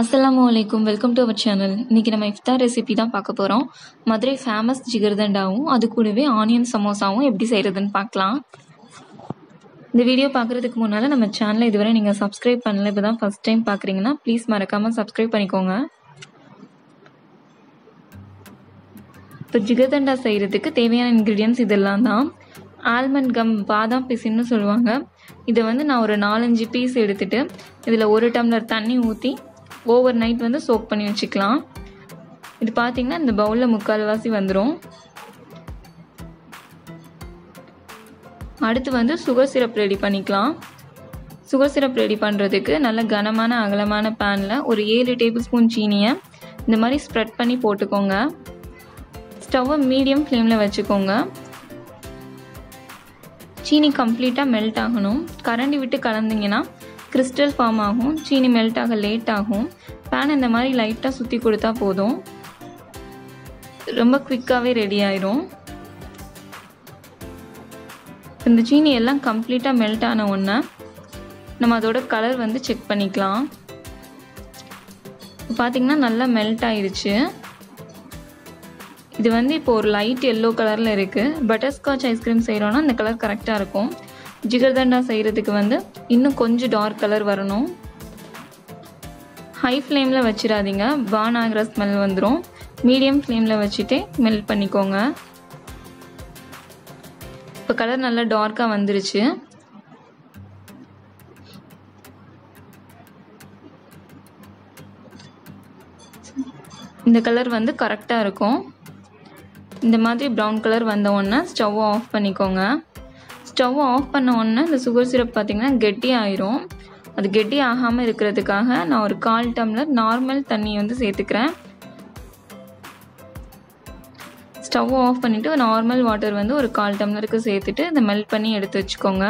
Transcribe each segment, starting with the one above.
அஸ்லாம் வலைக்கும் welcome to our channel இன்றைக்கி நம்ம இஃப்தார் ரெசிபி தான் பார்க்க போகிறோம் மதுரை ஃபேமஸ் ஜிகர்தண்டாவும் அது கூடவே ஆனியன் சமோசாவும் எப்படி செய்கிறதுன்னு பார்க்கலாம். இந்த வீடியோ பார்க்குறதுக்கு முன்னால் நம்ம சேனலை இதுவரை நீங்கள் சப்ஸ்கிரைப் பண்ணல இப்போ தான் ஃபஸ்ட் டைம் பார்க்குறீங்கன்னா ப்ளீஸ் மறக்காமல் சப்ஸ்கிரைப் பண்ணிக்கோங்க. இப்போ ஜிகர்தண்டா செய்கிறதுக்கு தேவையான இன்க்ரீடியன்ஸ் இதெல்லாம் தான். ஆல்மண்ட் கம் பாதாம் பிசின்னு சொல்லுவாங்க. இதை வந்து நான் ஒரு நாலஞ்சு பீஸ் எடுத்துட்டு இதில் ஒரு டம்ளர் தண்ணி ஊற்றி ஓவர் நைட் வந்து சோக் பண்ணி வச்சுக்கலாம். இது பார்த்தீங்கன்னா இந்த பவுலில் முக்கால்வாசி வந்துடும் அடுத்து வந்து சுகர் சிரப் ரெடி பண்ணிக்கலாம். சுகர் சிரப் ரெடி பண்ணுறதுக்கு நல்ல கனமான அகலமான பேனில் ஒரு ஏழு டேபிள் ஸ்பூன் சீனியை இந்த மாதிரி ஸ்ப்ரெட் பண்ணி போட்டுக்கோங்க. ஸ்டவ்வை மீடியம் ஃப்ளேமில் வச்சுக்கோங்க. சீனி கம்ப்ளீட்டாக மெல்ட் ஆகணும். கரண்டி விட்டு கலந்தீங்கன்னா கிறிஸ்டல் ஃபார்ம் ஆகும் சீனி மெல்ட் ஆக லேட் ஆகும். பேன் இந்த மாதிரி லைட்டாக சுற்றி கொடுத்தா போதும். ரொம்ப குவிக்காகவே ரெடி ஆயிரும். இந்த சீனி எல்லாம் கம்ப்ளீட்டாக மெல்ட் ஆன உடனே நம்ம அதோட கலர் வந்து செக் பண்ணிக்கலாம். பார்த்திங்கன்னா நல்லா மெல்ட் ஆயிடுச்சு. இது வந்து இப்போ ஒரு லைட் எல்லோ கலரில் இருக்குது பட்டர்ஸ்காட்ச் ஐஸ்கிரீம் செய்கிறோன்னா அந்த கலர் கரெக்டாக இருக்கும். ஜிகர்தண்டா செய்கிறதுக்கு வந்து இன்னும் கொஞ்சம் டார்க் கலர் வரணும். ஹை ஃப்ளேமில் வச்சிடாதீங்க. பான் ஆகிற ஸ்மெல் வந்துடும் மீடியம் ஃப்ளேமில் வச்சுட்டு மெல்ட் பண்ணிக்கோங்க. இப்போ கலர் நல்லா டார்க்காக வந்துருச்சு. இந்த கலர் வந்து கரெக்டாக இருக்கும். இந்த மாதிரி ப்ரௌன் கலர் வந்த உடனே ஸ்டவ்வை ஆஃப் பண்ணிக்கோங்க. ஸ்டவ் ஆஃப் பண்ண உடனே இந்த சுகர் சிரப் பார்த்திங்கன்னா கெட்டி ஆயிரும். அது கெட்டி ஆகாமல் இருக்கிறதுக்காக நான் ஒரு கால் டம்ளர் நார்மல் தண்ணி வந்து சேர்த்துக்கிறேன். ஸ்டவ் ஆஃப் பண்ணிவிட்டு நார்மல் வாட்டர் வந்து ஒரு கால் டம்ளருக்கு சேர்த்துட்டு இதை மெல்ட் பண்ணி எடுத்து வச்சுக்கோங்க.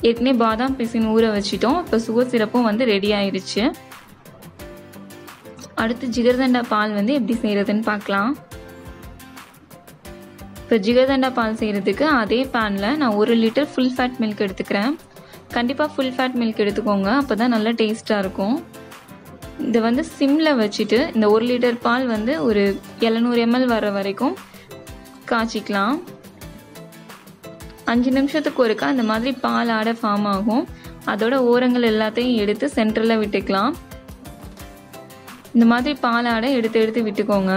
ஏற்கனவே பாதாம் பிசின் ஊற வச்சிட்டோம். இப்போ சுகர் சிரப்பும் வந்து ரெடி ஆயிடுச்சு அடுத்து ஜிகர்தண்டா பால் வந்து எப்படி செய்கிறதுன்னு பார்க்கலாம். இப்போ ஜிகதண்டா பால் செய்கிறதுக்கு அதே பேனில் நான் ஒரு லிட்டர் ஃபுல் ஃபேட் மில்க் எடுத்துக்கிறேன். கண்டிப்பாக ஃபுல் ஃபேட் மில்க் எடுத்துக்கோங்க அப்போ தான் நல்லா டேஸ்ட்டாக இருக்கும். இதை வந்து சிம்மில் வச்சுட்டு இந்த ஒரு லிட்டர் பால் வந்து ஒரு எழுநூறு எம்எல் வர வரைக்கும் காய்ச்சிக்கலாம். அஞ்சு நிமிஷத்துக்கு ஒருக்கா இந்த மாதிரி பால் ஆடை ஃபார்ம் ஆகும். அதோட ஓரங்கள் எல்லாத்தையும் எடுத்து சென்டரில் விட்டுக்கலாம். இந்த மாதிரி பால் ஆடை எடுத்து எடுத்து விட்டுக்கோங்க.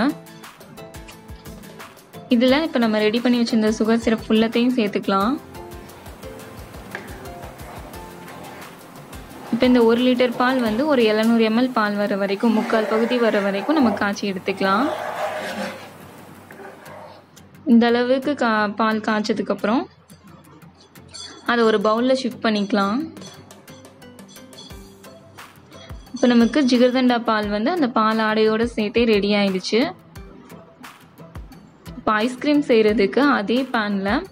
இதில் இப்போ நம்ம ரெடி பண்ணி வச்சுருந்த சுகர் சிரப் ஃபுல்லத்தையும் சேர்த்துக்கலாம். இப்போ இந்த ஒரு லிட்டர் பால் வந்து ஒரு எழுநூறு எம்எல் பால் வர வரைக்கும் முக்கால் பகுதி வர வரைக்கும் நம்ம காய்ச்சி எடுத்துக்கலாம். இந்த அளவுக்கு கா பால் காய்ச்சதுக்கப்புறம் அதை ஒரு பவுலில் ஷிஃப்ட் பண்ணிக்கலாம். இப்போ நமக்கு ஜிகர்தண்டா பால் வந்து அந்த பால் ஆடையோடு சேர்த்தே ரெடி ஆயிடுச்சு. இப்போ ஐஸ்கிரீம் செய்கிறதுக்கு அதே பேனில்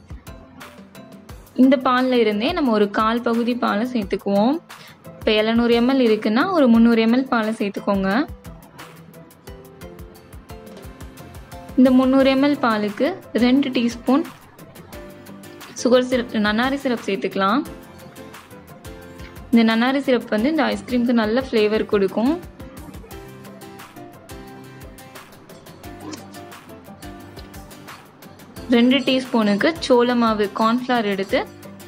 இந்த பாலில் இருந்தே நம்ம ஒரு கால் பகுதி பாலை சேர்த்துக்குவோம். இப்போ எழுநூறு எம்எல் இருக்குன்னா ஒரு முந்நூறு எம்எல் பாலை சேர்த்துக்கோங்க. இந்த முந்நூறு எம்எல் பாலுக்கு ரெண்டு teaspoon sugar syrup nannari syrup சேர்த்துக்கலாம். இந்த நன்னாரி சிரப் வந்து இந்த ஐஸ்கிரீமுக்கு நல்ல ஃப்ளேவர் கொடுக்கும். ரெண்டு டீஸ்பூனுக்கு சோள மாவு கார்ன்ஃப்ளவர் எடுத்து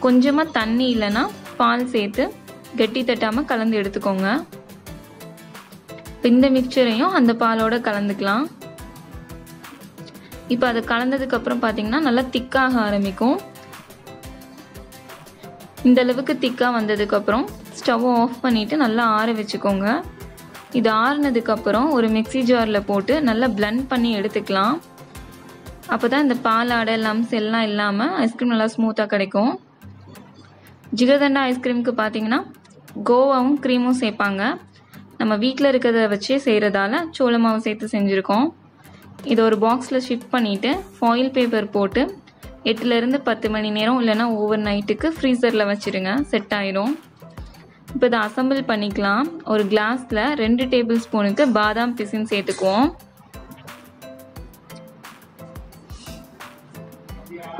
கொஞ்சமாக தண்ணி இல்லைன்னா பால் சேர்த்து கெட்டி தட்டாமல் கலந்து எடுத்துக்கோங்க. இந்த மிக்சரையும் அந்த பாலோட கலந்துக்கலாம். இப்போ அதை கலந்ததுக்கப்புறம் பார்த்தீங்கன்னா நல்லா திக்காக ஆரம்பிக்கும். இந்த அளவுக்கு திக்காக வந்ததுக்கப்புறம் ஸ்டவ்வை ஆஃப் பண்ணிவிட்டு நல்லா ஆற வச்சுக்கோங்க. இது ஆறுனதுக்கப்புறம் ஒரு மிக்சி ஜாரில் போட்டு நல்லா பிளண்ட் பண்ணி எடுத்துக்கலாம். அப்போ தான் இந்த பாலாடை லம்ஸ் எல்லாம் இல்லாமல் ஐஸ்கிரீம் நல்லா ஸ்மூத்தாக கிடைக்கும். ஜிகதண்டா ஐஸ்கிரீமுக்கு பார்த்தீங்கன்னா கோவாவும் க்ரீமும் சேர்ப்பாங்க. நம்ம வீட்டில் இருக்கிறத வச்சே செய்கிறதால சோள சேர்த்து செஞ்சுருக்கோம். இதை ஒரு பாக்ஸில் ஷிஃப்ட் பண்ணிவிட்டு ஃபாயில் பேப்பர் போட்டு எட்டுலேருந்து பத்து மணி நேரம் இல்லைனா ஓவர் நைட்டுக்கு ஃப்ரீசரில் வச்சுருங்க. செட் ஆயிரும். இப்போ இதை அசம்பிள் பண்ணிக்கலாம். ஒரு கிளாஸில் ரெண்டு டேபிள் ஸ்பூனுக்கு பாதாம் பிசின் சேர்த்துக்குவோம்.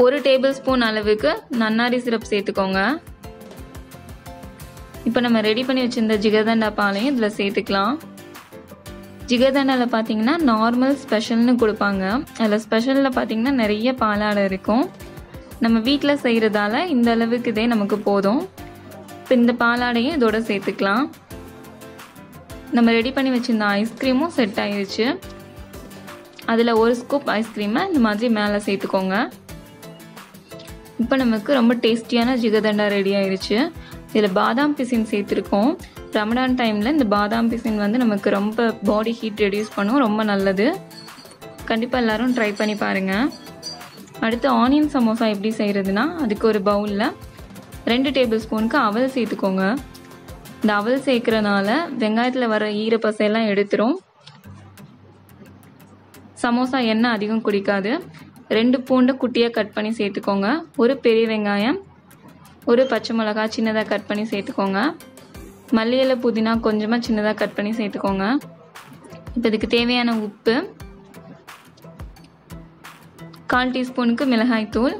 ஒரு டேபிள் ஸ்பூன் அளவுக்கு நன்னாரி சிரப் சேர்த்துக்கோங்க. இப்போ நம்ம ரெடி பண்ணி வச்சுருந்த ஜிகதண்டா பாலையும் இதில் சேர்த்துக்கலாம். ஜிகதண்டாவில் பார்த்தீங்கன்னா நார்மல் ஸ்பெஷல்னு கொடுப்பாங்க. அதில் ஸ்பெஷலில் பார்த்தீங்கன்னா நிறைய பாலாடை இருக்கும். நம்ம வீட்டில் செய்கிறதால இந்த அளவுக்கு இதே நமக்கு போதும். இப்போ இந்த பாலாடையும் இதோட சேர்த்துக்கலாம். நம்ம ரெடி பண்ணி வச்சுருந்த ஐஸ்கிரீமும் செட் ஆயிடுச்சு அதில் ஒரு ஸ்கூப் ஐஸ்கிரீமை இந்த மாதிரி மேலே சேர்த்துக்கோங்க. இப்போ நமக்கு ரொம்ப டேஸ்டியான ஜிகதண்டா ரெடி ஆயிடுச்சு இதில் பாதாம் பிசின் சேர்த்துருக்கோம். ரமடான் டைமில் இந்த பாதாம் பிசின் வந்து நமக்கு ரொம்ப பாடி ஹீட் ரெடியூஸ் பண்ணும். ரொம்ப நல்லது. கண்டிப்பாக எல்லோரும் ட்ரை பண்ணி பாருங்கள் அடுத்து ஆனியன் சமோசா எப்படி செய்கிறதுனா அதுக்கு ஒரு பவுலில் ரெண்டு டேபிள் ஸ்பூனுக்கு அவல் சேர்த்துக்கோங்க. இந்த அவல் சேர்க்குறனால வெங்காயத்தில் வர ஈரப்பசையெல்லாம் எடுத்துரும். சமோசா எண்ணெய் அதிகம் குடிக்காது. ரெண்டு பூண்டு குட்டியாக கட் பண்ணி சேர்த்துக்கோங்க. ஒரு பெரிய வெங்காயம் ஒரு பச்சை மிளகா சின்னதாக கட் பண்ணி சேர்த்துக்கோங்க. மல்லி இலை புதினா கொஞ்சமாக சின்னதாக கட் பண்ணி சேர்த்துக்கோங்க. இப்போ இதுக்கு தேவையான உப்பு கால் டீஸ்பூனுக்கு மிளகாய்த்தூள்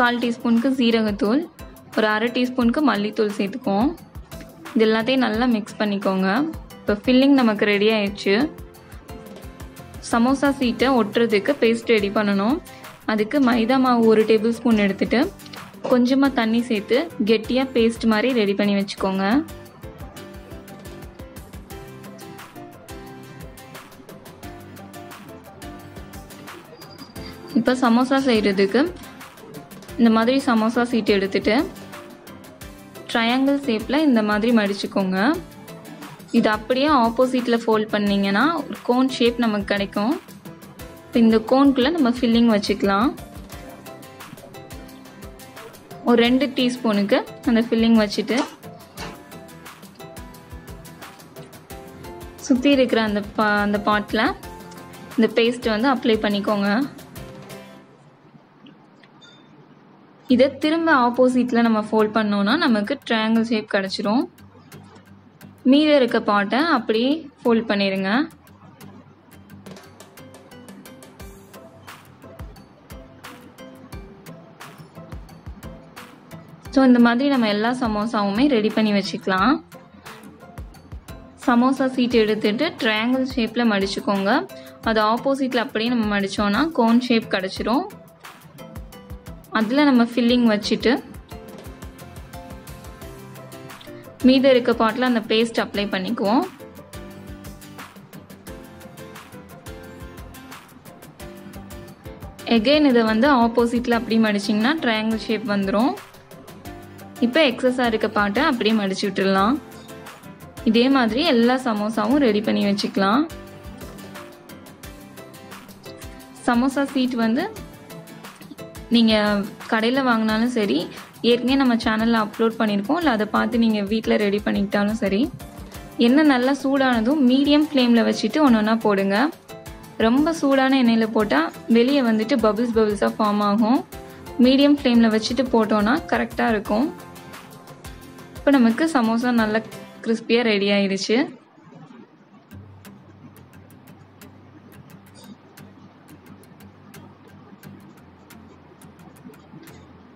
கால் டீஸ்பூனுக்கு சீரகத்தூள் ஒரு அரை டீஸ்பூனுக்கு மல்லித்தூள் சேர்த்துக்குவோம். இது எல்லாத்தையும் நல்லா மிக்ஸ் பண்ணிக்கோங்க. இப்போ ஃபில்லிங் நமக்கு ரெடி ஆயிடுச்சு. சமோசா சீட்டை ஒட்டுறதுக்கு பேஸ்ட் ரெடி பண்ணணும். அதுக்கு மைதா மாவு ஒரு டேபிள் ஸ்பூன் எடுத்துகிட்டு கொஞ்சமாக தண்ணி சேர்த்து கெட்டியாக பேஸ்ட் மாதிரி ரெடி பண்ணி வச்சுக்கோங்க. இப்போ சமோசா செய்கிறதுக்கு இந்த மாதிரி சமோசா சீட்டு எடுத்துகிட்டு ட்ரையாங்கிள் ஷேப்பில் இந்த மாதிரி மடிச்சுக்கோங்க. இது அப்படியே ஆப்போசிட்டில் ஃபோல்ட் பண்ணிங்கன்னா ஒரு கோன் ஷேப் நமக்கு கிடைக்கும். இப்போ இந்த கோன்குள்ளே நம்ம ஃபில்லிங் வச்சுக்கலாம். ஒரு ரெண்டு டீஸ்பூனுக்கு அந்த ஃபில்லிங் வச்சுட்டு சுற்றி இருக்கிற அந்த பா அந்த பாட்டில் இந்த பேஸ்ட்டை வந்து அப்ளை பண்ணிக்கோங்க. இதை திரும்ப ஆப்போசிட்டில் நம்ம ஃபோல்ட் பண்ணோன்னா நமக்கு ட்ரையாங்கிள் ஷேப் கிடச்சிரும். மீதம் இருக்க பாட்டை அப்படியே ஃபோல்ட் பண்ணிடுங்க ஸோ இந்த மாதிரி நம்ம எல்லா சமோசாவுமே ரெடி பண்ணி வச்சுக்கலாம். சமோசா சீட் எடுத்துட்டு ட்ரையாங்கிள் ஷேப்பில் மடிச்சுக்கோங்க. அது ஆப்போசிட்டில் அப்படியே நம்ம மடித்தோன்னா கோன் ஷேப் கிடச்சிரும். அதில் நம்ம ஃபில்லிங் வச்சுட்டு மீதம் இருக்க பாட்டில் அந்த பேஸ்ட் அப்ளை பண்ணிக்குவோம். எகெயின் இதை வந்து ஆப்போசிட்டில் அப்படி மடிச்சிங்கன்னா ட்ரையாங்கிள் ஷேப் வந்துடும் இப்போ எக்ஸஸாக இருக்க பாட்டை அப்படியே மடிச்சு விட்டுடலாம். இதே மாதிரி எல்லா சமோசாவும் ரெடி பண்ணி வச்சுக்கலாம். சமோசா சீட் வந்து நீங்கள் கடையில் வாங்கினாலும் சரி ஏற்கனவே நம்ம சேனலில் அப்லோட் பண்ணியிருக்கோம். இல்லை அதை பார்த்து நீங்கள் வீட்டில் ரெடி பண்ணிக்கிட்டாலும் சரி. எண்ணெய் நல்லா சூடானதும் மீடியம் ஃப்ளேமில் வச்சுட்டு ஒன்று ஒன்றா போடுங்க. ரொம்ப சூடான எண்ணெயில் போட்டால் வெளியே வந்துட்டு பபிள்ஸ் பபிள்ஸாக ஃபார்ம் ஆகும். மீடியம் ஃப்ளேமில் வச்சுட்டு போட்டோன்னா கரெக்டாக இருக்கும். இப்போ நமக்கு சமோசா நல்லா கிறிஸ்பியாக ரெடி ஆயிடுச்சு.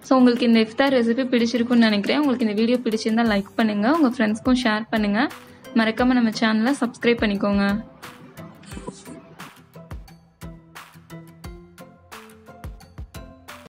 ஸோ உங்களுக்கு இந்த இஃப்தார் ரெசிபி பிடிச்சிருக்குன்னு நினைக்கிறேன். உங்களுக்கு இந்த வீடியோ பிடிச்சிருந்தா லைக் பண்ணுங்கள் உங்கள் ஃப்ரெண்ட்ஸ்க்கும் ஷேர் பண்ணுங்கள் மறக்காமல் நம்ம சேனலை சப்ஸ்கிரைப் பண்ணிக்கோங்க.